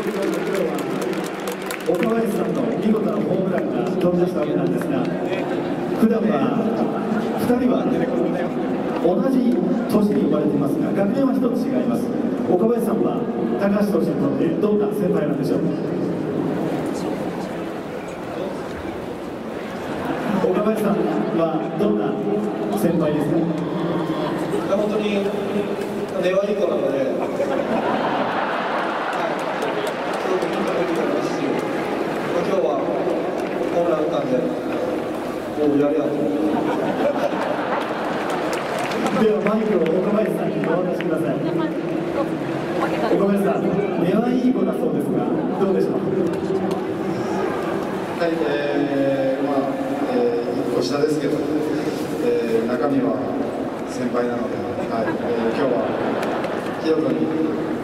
岡林さんの見事なホームランが飛び出したわけなんですが普段は2人は同じ年に呼ばれていますが学年は一つ違います。岡林さんは高橋投手にとってどんな先輩なんでしょう？岡林さんはどんな先輩ですか？本当に根はいい子なので、はい、すごくいいところになりますし、まあ、今日はホームラン打ったんで、もうやるやと思って。ではマイクを岡林さんにお渡しください岡林さん根はいい子だそうですがどうでしょうはい、えー、まあ、えー、1個下ですけど、えー、中身は先輩なので、はい、えー、今日はヒロトに、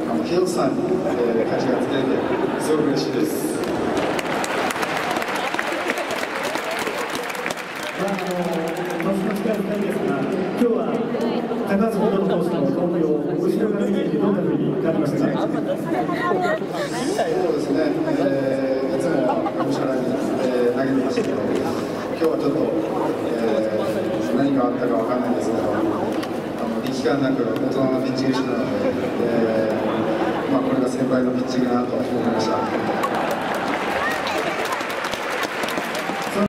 あのヒロトさんに、えー、勝ちがつけれて、すごく嬉しいです。まあ、あの年の近い2人ですが、今日は高橋宏斗投手の投球を後ろから見ていて、どんなふうに感じましたか。そうですね、えー、いつもがむしゃらに、えー、投げてましたけど、今日はちょっと、えー、何があったかわかんないんですけど、あの力感なく大人のピッチングしてたので、えーまあ、これが先輩のピッチングだなと思いました。